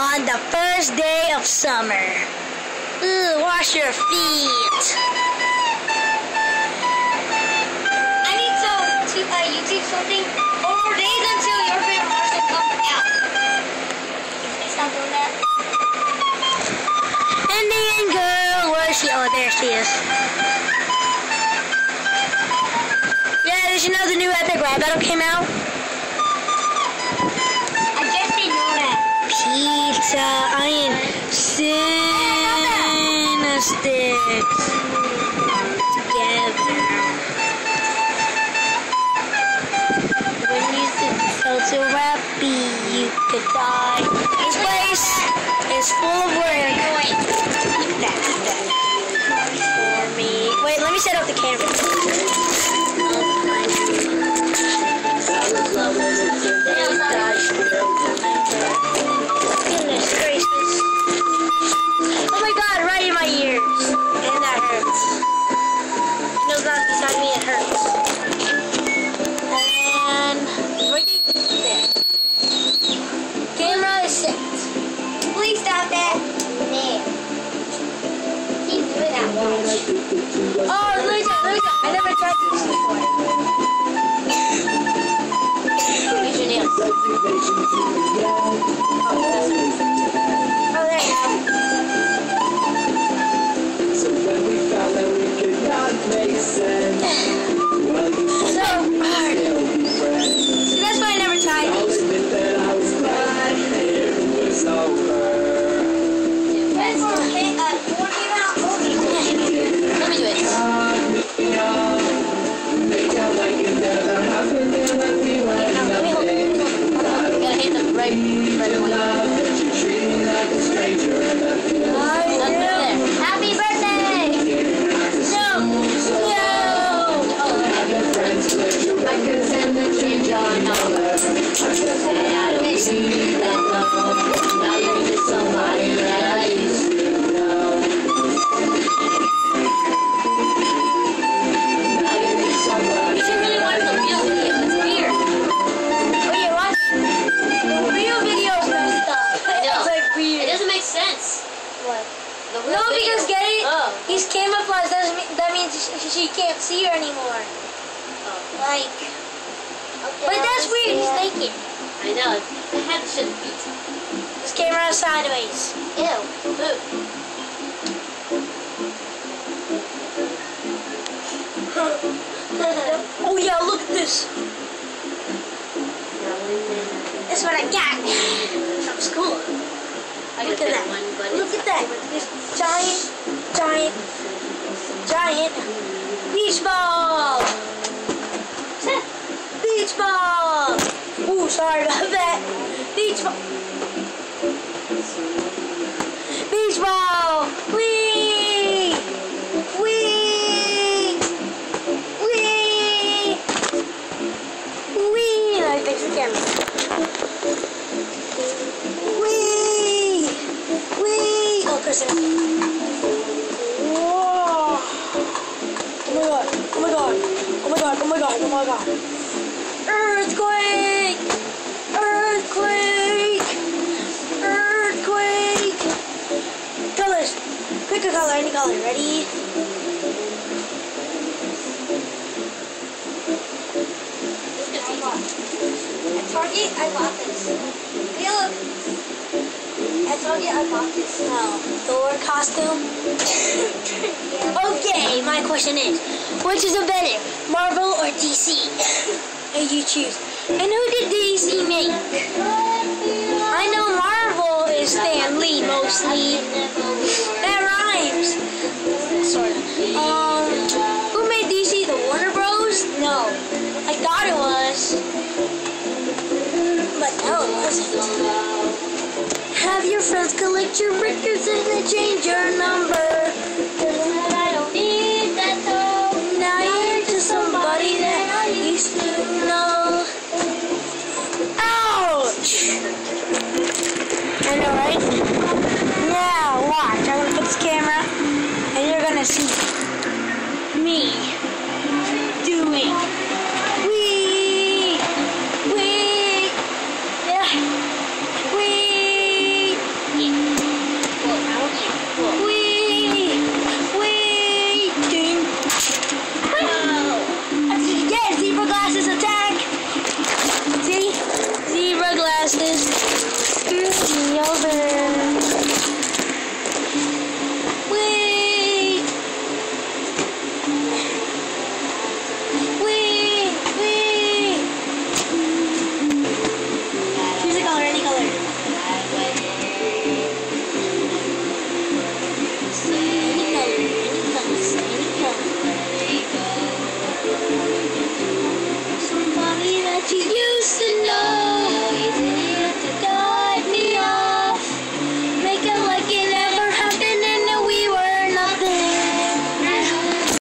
on the first day of summer. Ooh, wash your feet. I need to, to uh, YouTube something. Four days until your favorite Martian comes out. Please stop doing that. Indian girl, where is she? Oh, there she is. Yeah, did you know the new Epic Rap Battle came out? Pizza, I am Cinna sticks. When you felt so happy, you could die. This place is full of work. Keep that. For me. Wait, let me set up the camera. I What? No, because get it? Oh. He's camouflaged. Doesn't mean, that means she, she can't see her anymore. oh. Like, but that's weird. He's naked. I know. The head shouldn't be. His camera is sideways. Ew. Oh yeah, look at this. That's what I got from school. I Look at that that. one, Look it's This giant, giant, giant beach ball. Beach ball. Ooh, sorry about that. Beach ball. Beach ball. Wee. Wee. Wee. Wee. Let me fix the camera. Oh, Whoa! Oh my god! Oh my god! Oh my god! Oh my god! Oh my god! Earthquake! Earthquake! Earthquake! Colors. Pick a color. Any color. Ready? At Target, I bought this. At Target, I bought this. Oh, Thor costume. Okay, my question is, which is the better, Marvel or DC? and you choose. And who did DC make? I know Marvel is Stan Lee mostly. That rhymes. Sort of. Um, who made DC? The Warner Bros? No, I thought it was, but no, it wasn't. Your friends collect your records and then change your number. I don't need that though. Now you're just somebody that I used to know. Ouch! I know, right? Now watch. I'm gonna fix the camera, and you're gonna see me You used to know?